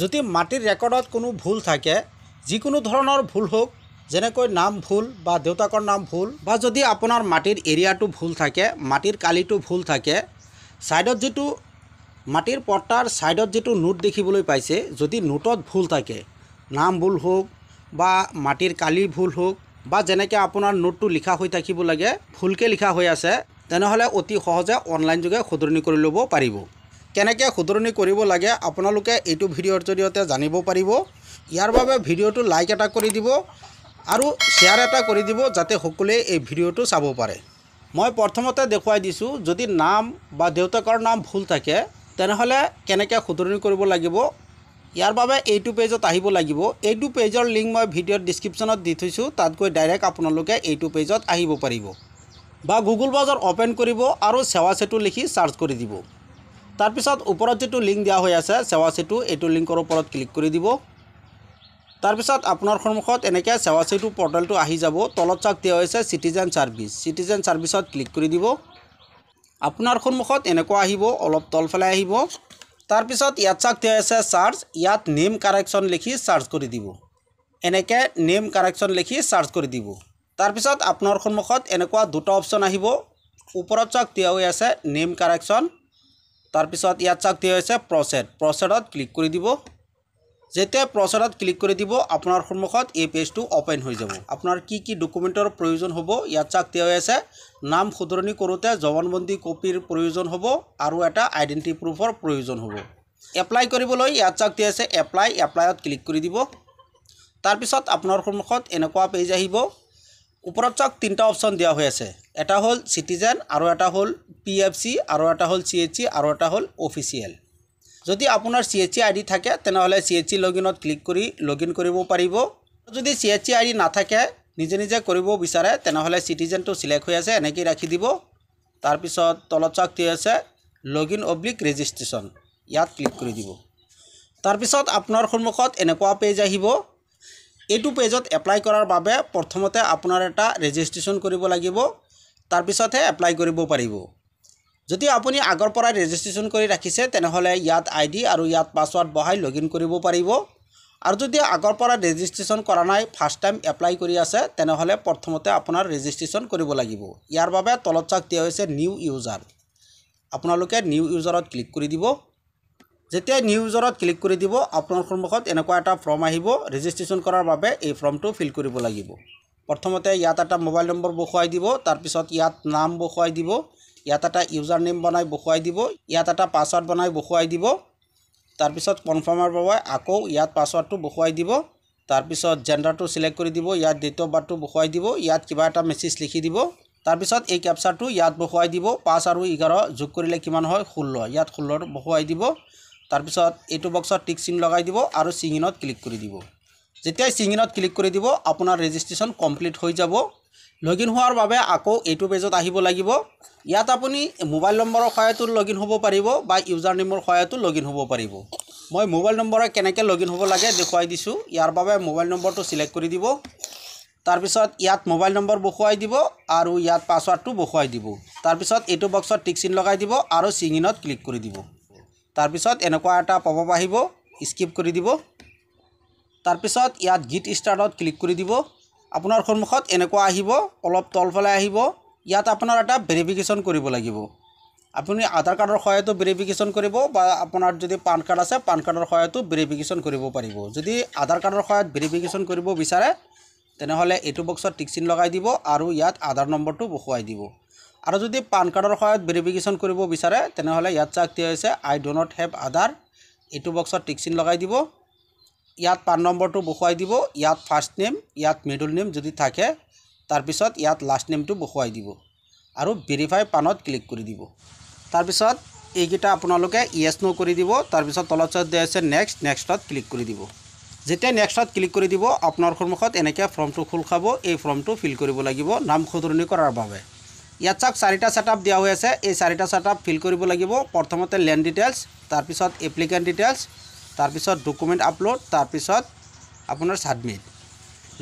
যদি মাটিৰ ৰেকৰ্ডত কোনো ভুল থাকে যিকোনো ধৰণৰ ভুল হওক যেনেকৈ নাম ভুল বা দেউতাকৰ নাম ভুল বা যদি আপোনাৰ মাটিৰ এৰিয়াটো ভুল থাকে মাটিৰ কালিটো ভুল থাকে ছাইডত যিটো মাটিৰ পট্টাৰ ছাইডত যিটো নোট দেখিবলৈ পাইছে যদি নোটত ভুল থাকে নাম ভুল হওক বা মাটিৰ কালি ভুল হওক বা যেনেকৈ আপোনাৰ নোটটো লিখা হৈ থাকিব লাগে ভুলকৈ লিখা হৈ আছে তেনেহ'লে অতি সহজে অনলাইন যোগে শুধৰণি কৰি ল'ব পাৰিব। কেনেকৈ শুধৰণি কৰিব লাগে আপোনালোকে এইটো ভিডিঅ'ৰ জৰিয়তে জানিব পাৰিব। ইয়াৰ বাবে ভিডিঅ'টো লাইক এটা কৰি দিব আৰু শ্বেয়াৰ এটা কৰি দিব যাতে সকলোৱে এই ভিডিঅ'টো চাব পাৰে। মই প্ৰথমতে দেখুৱাই দিছোঁ যদি নাম বা দেউতাকৰ নাম ভুল থাকে তেনেহ'লে কেনেকৈ শুধৰণি কৰিব লাগিব? ইয়াৰ বাবে এইটো পেজত আহিব লাগিব। এইটো পেজৰ লিংক মই ভিডিঅ'ৰ ডিছক্ৰিপশ্যনত দি থৈছোঁ তাত গৈ ডাইৰেক্ট আপোনালোকে এইটো পেজত আহিব পাৰিব। বা গুগল ব্ৰাউজাৰ অ'পেন কৰিব আৰু সেৱা সেতু লিখি চাৰ্চ কৰি দিব। তাৰপিছত ওপৰত যিটো লিংক দিয়া হৈ আছে সেৱা সেতু এইটো লিংকৰ ওপৰত ক্লিক কৰি দিব। তাৰপিছত আপোনাৰ সন্মুখত এনেকৈ সেৱা সেতু পৰ্টেলটো আহি যাব। তলত চাওক দিয়া হৈছে চিটিজেন ছাৰ্ভিচ চিটিজেন ছাৰ্ভিচত ক্লিক কৰি দিব। আপোনাৰ সন্মুখত এনেকুৱা আহিব অলপ তলফালে আহিব। তাৰপিছত ইয়াত চাওক দিয়া হৈছে চাৰ্চ ইয়াত নেম কাৰেকশ্যন লিখি চাৰ্চ কৰি দিব। এনেকৈ নেম কাৰেকশ্যন লিখি চাৰ্চ কৰি দিব। তাৰপিছত আপোনাৰ সন্মুখত এনেকুৱা দুটা অপশ্যন আহিব। ওপৰত চাওক দিয়া হৈ আছে নেম কাৰেকশ্যন তাৰপিছত ইয়াত চাওক দিয়া হৈছে প্ৰচেড প্ৰচেডত ক্লিক কৰি দিব। যেতিয়া প্ৰচেডত ক্লিক কৰি দিব আপোনাৰ সন্মুখত এই পেজটো অ'পেন হৈ যাব। আপোনাৰ কি কি ডকুমেণ্টৰ প্ৰয়োজন হ'ব ইয়াত চাওক দিয়া হৈ আছে। নাম শুধৰণি কৰোঁতে জবানবন্দী কপিৰ প্ৰয়োজন হ'ব আৰু এটা আইডেণ্টি প্ৰুফৰ প্ৰয়োজন হ'ব। এপ্লাই কৰিবলৈ ইয়াত চাওক দিয়া আছে এপ্লাই এপ্লাইত ক্লিক কৰি দিব। তাৰপিছত আপোনাৰ সন্মুখত এনেকুৱা পেজ আহিব। ওপৰত চাওক তিনিটা অপশ্যন দিয়া হৈ আছে। এটা হ'ল চিটিজেন আৰু এটা হ'ল পি এফ চি আৰু এটা হ'ল চি এইচ চি আৰু এটা হ'ল অফিচিয়েল যদি আপোনাৰ C H C I D থাকে তেনেহ'লে চি এইচ চি লগ ইনত ক্লিক কৰি লগ ইন কৰিব পাৰিব। যদি C H C I D নাথাকে নিজে নিজে কৰিব বিচাৰে তেনেহ'লে চিটিজেনটো চিলেক্ট হৈ আছে এনেকৈয়ে ৰাখি দিব। তাৰপিছত তলত চাওক দি আছে ইন অব্লিক ৰেজিষ্ট্ৰেশ্যন ইয়াত ক্লিক কৰি দিব। তাৰপিছত আপোনাৰ সন্মুখত এনেকুৱা পেজ আহিব। এইটো পেজত এপ্লাই কৰাৰ বাবে প্ৰথমতে আপোনাৰ এটা ৰেজিষ্ট্ৰেশ্যন কৰিব লাগিব। তাৰপিছতহে এপ্লাই কৰিব পাৰিব। যদি আপুনি আগৰ পৰাই ৰেজিষ্ট্ৰেশ্যন কৰি ৰাখিছে তেনেহ'লে ইয়াত আই ডি আৰু ইয়াত পাছৱাৰ্ড বহাই লগ ইন কৰিব পাৰিব। আৰু যদি আগৰ পৰা ৰেজিষ্ট্ৰেশ্যন কৰা নাই ফাৰ্ষ্ট টাইম এপ্লাই কৰি আছে তেনেহ'লে প্ৰথমতে আপোনাৰ ৰেজিষ্ট্ৰেশ্যন কৰিব লাগিব। ইয়াৰ বাবে তলত চাওক দিয়া হৈছে নিউ ইউজাৰ আপোনালোকে নিউ ইউজাৰত ক্লিক কৰি দিব। যেতিয়া নিউ ইউজাৰত ক্লিক কৰি দিব আপোনাৰ সন্মুখত এনেকুৱা এটা ফৰ্ম আহিব। ৰেজিষ্ট্ৰেশ্যন কৰাৰ বাবে এই ফৰ্মটো ফিল কৰিব লাগিব। প্ৰথমতে ইয়াত এটা মোবাইল নম্বৰ বহুৱাই দিব তাৰপিছত ইয়াত নাম বহুৱাই দিব ইয়াত এটা ইউজাৰ নেম বনাই বহুৱাই দিব ইয়াত এটা পাছৱাৰ্ড বনাই বহুৱাই দিব তাৰপিছত কনফাৰ্মৰ বাবে আকৌ ইয়াত পাছৱাৰ্ডটো বহুৱাই দিব তাৰপিছত জেণ্ডাৰটো চিলেক্ট কৰি দিব ইয়াত ডেট অফ বাৰ্থটো বহুৱাই দিব ইয়াত কিবা এটা মেছেজ লিখি দিব তাৰপিছত এই কেপচাৰটো ইয়াত বহুৱাই দিব পাঁচ আৰু এঘাৰ যোগ কৰিলে কিমান হয়? ষোল্ল। ইয়াত ষোল্লটো বহুৱাই দিব তাৰপিছত এইটো বক্সত টিক চিন লগাই দিব আৰু চিঙিনত ক্লিক কৰি দিব। যেতিয়াই চিঙিনত ক্লিক কৰি দিব আপোনাৰ ৰেজিষ্ট্ৰেশ্যন কমপ্লিট হৈ যাব। লগ ইন হোৱাৰ বাবে আকৌ এইটো পেজত আহিব লাগিব। ইয়াত আপুনি মোবাইল নম্বৰৰ সহায়তো ইন হ'ব পাৰিব বা ইউজাৰ নেমৰ সহায়তো ইন হ'ব পাৰিব। মই মোবাইল নম্বৰে কেনেকৈ লগ ইন হ'ব লাগে দেখুৱাই দিছোঁ। ইয়াৰ বাবে মোবাইল নম্বৰটো চিলেক্ট কৰি দিব। তাৰপিছত ইয়াত মোবাইল নম্বৰ বহুৱাই দিব আৰু ইয়াত পাছৱাৰ্ডটো বহুৱাই দিব। তাৰপিছত এইটো বক্সত টিক চিন লগাই দিব আৰু চিঙিনত ক্লিক কৰি দিব। তাৰপিছত এনেকুৱা এটা পপ আহিব। স্কিপ কৰি দিব। তাৰপিছত ইয়াত গীত ষ্টাৰ্টত ক্লিক কৰি দিব। আপোনাৰ সন্মুখত এনেকুৱা আহিব অলপ তলফালে আহিব। ইয়াত আপোনাৰ এটা ভেৰিফিকেশ্যন কৰিব লাগিব। আপুনি আধাৰ কাৰ্ডৰ সহায়তো ভেৰিফিকেশ্যন কৰিব বা আপোনাৰ যদি পান কাৰ্ড আছে পান কাৰ্ডৰ সহায়তো ভেৰিফিকেশ্যন কৰিব পাৰিব। যদি আধাৰ কাৰ্ডৰ সহায়ত ভেৰিফিকেশ্যন কৰিব বিচাৰে তেনেহ'লে এইটো বক্সত টিক চিন লগাই দিব আৰু ইয়াত আধাৰ নম্বৰটো বহুৱাই দিব। আৰু যদি পান কাৰ্ডৰ সহায়ত ভেৰিফিকেশ্যন কৰিব বিচাৰে তেনেহ'লে ইয়াত চাওক দিয়া হৈছে আই ড নট হেভ আধাৰ এইটো বক্সত টিক চিন লগাই দিব। ইয়াত পান নম্বৰটো বহুৱাই দিব ইয়াত ফাৰ্ষ্ট নেম ইয়াত মিডল নেম যদি থাকে তাৰপিছত ইয়াত লাষ্ট নেমটো বহুৱাই দিব আৰু ভেৰিফাই পানত ক্লিক কৰি দিব। তাৰপিছত এইকেইটা আপোনালোকে য়েছ ন' কৰি দিব তাৰপিছত তলত চাই দিয়া আছে নেক্সট নেক্সটত ক্লিক কৰি দিব। যেতিয়া নেক্সটত ক্লিক কৰি দিব আপোনাৰ সন্মুখত এনেকৈ ফৰ্মটো খোল খাব এই ফৰ্মটো ফিল কৰিব লাগিব নাম সদৰণি কৰাৰ বাবে। ইয়াত চাওক চাৰিটা ছেটআপ দিয়া হৈ আছে এই চাৰিটা ছেটআপ ফিল কৰিব লাগিব প্ৰথমতে লেণ্ড ডিটেইলছ তাৰপিছত এপ্লিকেণ্ট ডিটেইলছ তাৰপিছত ডকুমেণ্ট আপলোড তাৰপিছত আপোনাৰ ছাবমিট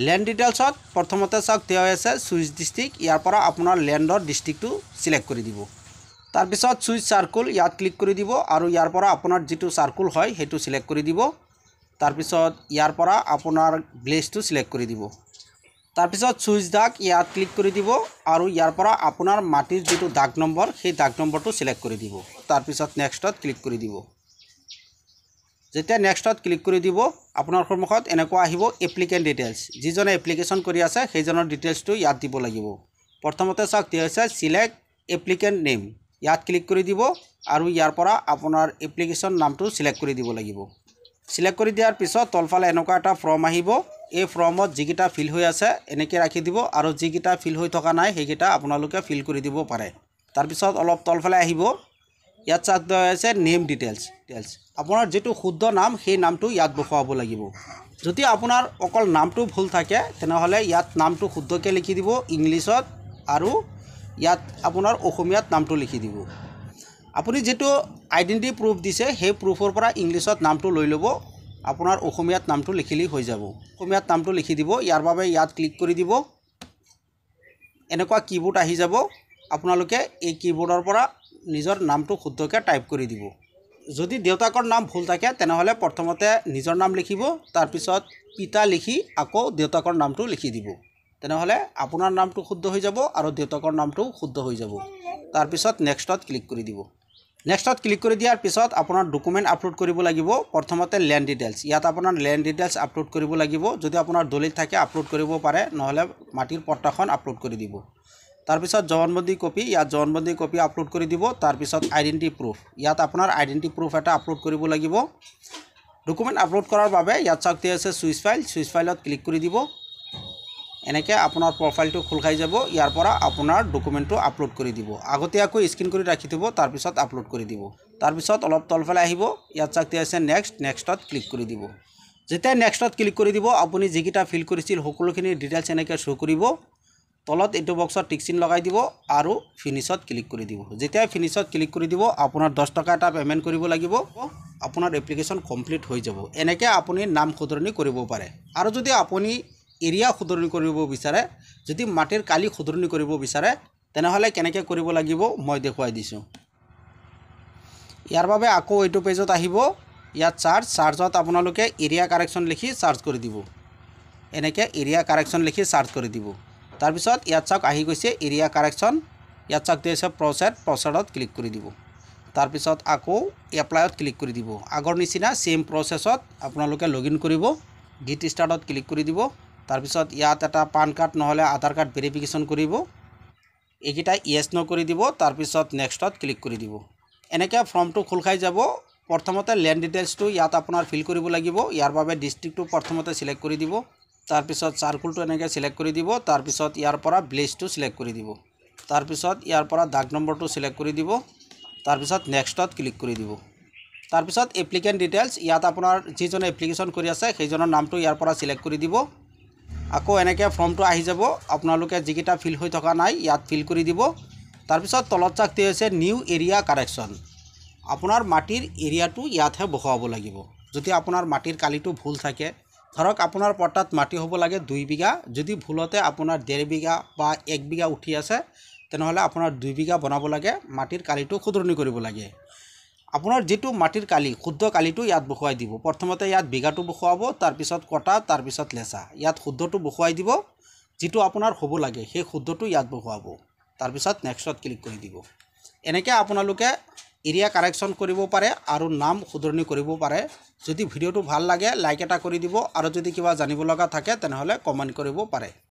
লেণ্ড ডিটেইলছত প্ৰথমতে চাওক দিয়া হৈ আছে চুইচ ডিষ্ট্ৰিক্ট ইয়াৰ পৰা আপোনাৰ লেণ্ডৰ ডিষ্ট্ৰিক্টটো চিলেক্ট কৰি দিব। তাৰপিছত চুইচ চাৰ্কুল ইয়াত ক্লিক কৰি দিব আৰু ইয়াৰ পৰা আপোনাৰ যিটো চাৰ্কুল হয় সেইটো চিলেক্ট কৰি দিব। তাৰপিছত ইয়াৰ পৰা আপোনাৰ ব্লেজটো চিলেক্ট কৰি দিব। তাৰপিছত চুইচ দাগ ইয়াত ক্লিক কৰি দিব আৰু ইয়াৰ পৰা আপোনাৰ মাটিৰ যিটো দাগ নম্বৰ সেই দাগ নম্বৰটো চিলেক্ট কৰি দিব। তাৰপিছত নেক্সটত ক্লিক কৰি দিব। যেতিয়া নেক্সটত ক্লিক কৰি দিব আপোনাৰ সন্মুখত এনেকুৱা আহিব এপ্লিকেণ্ট ডিটেইলছ যিজনে এপ্লিকেশ্যন কৰি আছে সেইজনৰ ডিটেইলছটো ইয়াত দিব লাগিব। প্ৰথমতে চাওক দিয়া হৈছে? চিলেক্ট এপ্লিকেণ্ট নেম ইয়াত ক্লিক কৰি দিব আৰু ইয়াৰ পৰা আপোনাৰ এপ্লিকেশ্যন নামটো চিলেক্ট কৰি দিব লাগিব। চিলেক্ট কৰি দিয়াৰ পিছত তলফালে এনেকুৱা এটা ফৰ্ম আহিব। এই ফৰ্মত যিকেইটা ফিল হৈ আছে এনেকৈ ৰাখি দিব আৰু যিকেইটা ফিল হৈ থকা নাই সেইকেইটা আপোনালোকে ফিল কৰি দিব পাৰে। তাৰপিছত অলপ তলফালে আহিব। ইয়াত দিয়া হৈছে নেম ডিটেইলছ ডিটেইলছ আপোনাৰ যিটো শুদ্ধ নাম সেই নামটো ইয়াত বসুৱাব লাগিব। যদি আপোনাৰ অকল নামটো ভুল থাকে তেনেহ'লে ইয়াত নামটো শুদ্ধকৈ লিখি দিব ইংলিছত আৰু ইয়াত আপোনাৰ অসমীয়াত নামটো লিখি দিব। আপুনি যিটো আইডেণ্টি প্ৰুফ দিছে সেই প্ৰুফৰ পৰা ইংলিছত নামটো লৈ ল'ব। আপোনাৰ অসমীয়াত নামটো লিখিলেই হৈ যাব। অসমীয়াত নামটো লিখি দিব ইয়াৰ বাবে ইয়াত ক্লিক কৰি দিব। এনেকুৱা কীবোৰ্ড আহি যাব। আপোনালোকে এই কীবোৰ্ডৰ পৰা নিজৰ নামটো শুদ্ধকৈ টাইপ কৰি দিব। যদি দেউতাকৰ নাম ভুল থাকে তেনেহ'লে প্ৰথমতে নিজৰ নাম লিখিব তাৰপিছত পিতা লিখি আকৌ দেউতাকৰ নামটো লিখি দিব। তেনেহ'লে আপোনাৰ নামটো শুদ্ধ হৈ যাব আৰু দেউতাকৰ নামটোও শুদ্ধ হৈ যাব। তাৰপিছত নেক্সটত ক্লিক কৰি দিব। নেক্সটত ক্লিক কৰি দিয়াৰ পিছত আপোনাৰ ডকুমেণ্ট আপলোড কৰিব লাগিব প্ৰথমতে লেণ্ড ডিটেইলছ ইয়াত আপোনাৰ লেণ্ড ডিটেইলছ আপলোড কৰিব লাগিব। যদি আপোনাৰ দলিল থাকে আপলোড কৰিব পাৰে নহ'লে মাটিৰ পট্টাখন আপলোড কৰি দিব। তাৰপিছত জবানবন্দী কপি ইয়াত জবানবন্দী কপি আপলোড কৰি দিব তাৰপিছত আইডেণ্টি প্ৰুফ ইয়াত আপোনাৰ আইডেণ্টি প্ৰুফ এটা আপলোড কৰিব লাগিব। ডকুমেণ্ট আপলোড কৰাৰ বাবে ইয়াত চাওক দিয়া আছে চুইচ ফাইল চুইচ ফাইলত ক্লিক কৰি দিব। এনেকৈ আপোনাৰ প্ৰফাইলটো খোল খাই যাব ইয়াৰ পৰা আপোনাৰ ডকুমেণ্টটো আপলোড কৰি দিব। আগতীয়াকৈ স্ক্ৰীন কৰি ৰাখি থ'ব তাৰপিছত আপলোড কৰি দিব। তাৰপিছত অলপ তলফালে আহিব ইয়াত চাওক দিয়া আছে নেক্সট নেক্সটত ক্লিক কৰি দিব। যেতিয়া নেক্সটত ক্লিক কৰি দিব আপুনি যিকেইটা ফিল কৰিছিল সকলোখিনি ডিটেইলছ এনেকৈ শ্ব' কৰিব। তলত এইটো বক্সত টিক চিন লগাই দিব আৰু ফিনিছত ক্লিক কৰি দিব। যেতিয়া ফিনিছত ক্লিক কৰি দিব আপোনাৰ দহ টকা এটা পে'মেণ্ট কৰিব লাগিব। আপোনাৰ এপ্লিকেশ্যন কমপ্লিট হৈ যাব। এনেকৈ আপুনি নাম শুধৰণি কৰিব পাৰে। আৰু যদি আপুনি এৰিয়া শুধৰণি কৰিব বিচাৰে যদি মাটিৰ কালি শুধৰণি কৰিব বিচাৰে তেনেহ'লে কেনেকৈ কৰিব লাগিব মই দেখুৱাই দিছোঁ। ইয়াৰ বাবে আকৌ এইটো পেজত আহিব। ইয়াত চাৰ্জ চাৰ্জত আপোনালোকে এৰিয়া কাৰেকশ্যন লিখি চাৰ্জ কৰি দিব। এনেকৈ এৰিয়া কাৰেকশ্যন লিখি চাৰ্জ কৰি দিব। তাৰপিছত ইয়াত চাওক আহি গৈছে এৰিয়া কাৰেকশ্যন ইয়াত চাওক দি আছে প্ৰচেড প্ৰচেডত ক্লিক কৰি দিব। তাৰপিছত আকৌ এপ্লাইত ক্লিক কৰি দিব। আগৰ নিচিনা ছেইম প্ৰচেছত আপোনালোকে লগ ইন কৰিব গিট ষ্টাৰ্টত ক্লিক কৰি দিব। তাৰপিছত ইয়াত এটা পান কাৰ্ড নহ'লে আধাৰ কাৰ্ড ভেৰিফিকেশ্যন কৰিব। এইকেইটা য়েছ ন কৰি দিব। তাৰপিছত নেক্সটত ক্লিক কৰি দিব। এনেকৈ ফৰ্মটো খোল খাই যাব। প্ৰথমতে লেণ্ড ডিটেইলছটো ইয়াত আপোনাৰ ফিল কৰিব লাগিব। ইয়াৰ বাবে ডিষ্ট্ৰিক্টটো প্ৰথমতে চিলেক্ট কৰি দিব। তাৰপিছত চাৰ্কুলটো এনেকৈ চিলেক্ট কৰি দিব তাৰপিছত ইয়াৰ পৰা ব্লেজটো চিলেক্ট কৰি দিব। তাৰপিছত ইয়াৰ পৰা দাগ নম্বৰটো চিলেক্ট কৰি দিব তাৰপিছত নেক্সটত ক্লিক কৰি দিব। তাৰপিছত এপ্লিকেণ্ট ডিটেইলছ ইয়াত আপোনাৰ যিজনে এপ্লিকেশ্যন কৰি আছে সেইজনৰ নামটো ইয়াৰ পৰা চিলেক্ট কৰি দিব। আকৌ এনেকৈ ফৰ্মটো আহি যাব আপোনালোকে যিকেইটা ফিল হৈ থকা নাই ইয়াত ফিল কৰি দিব। তাৰপিছত তলত চাক দিয়া হৈছে নিউ এৰিয়া কাৰেকশ্যন আপোনাৰ মাটিৰ এৰিয়াটো ইয়াতহে বসুৱাব লাগিব। যদি আপোনাৰ মাটিৰ কালিটো ভুল থাকে ধৰক আপোনাৰ পট্টাত মাটি হ'ব লাগে দুই বিঘা যদি ভুলতে আপোনাৰ ডেৰ বিঘা বা এক বিঘা উঠি আছে তেনেহ'লে আপোনাৰ দুই বিঘা বনাব লাগে মাটিৰ কালিটো শুধৰণি কৰিব লাগে। আপোনাৰ যিটো মাটিৰ কালি শুদ্ধ কালিটো ইয়াত বসুৱাই দিব। প্ৰথমতে ইয়াত বিঘাটো বসুৱাব তাৰপিছত কটা তাৰপিছত লেচা। ইয়াত শুদ্ধটো বসুৱাই দিব যিটো আপোনাৰ হ'ব লাগে সেই শুদ্ধটো ইয়াত বসুৱাব তাৰপিছত নেক্সটত ক্লিক কৰি দিব। এনেকৈ আপোনালোকে এৰিয়া কাৰেকশ্যন কৰিব পাৰে আৰু নাম শুধৰণি কৰিব পাৰে। যদি ভিডিঅ'টো ভাল লাগে লাইক এটা কৰি দিব আৰু যদি কিবা জানিব লগা থাকে তেনেহ'লে কমেণ্ট কৰিব পাৰে।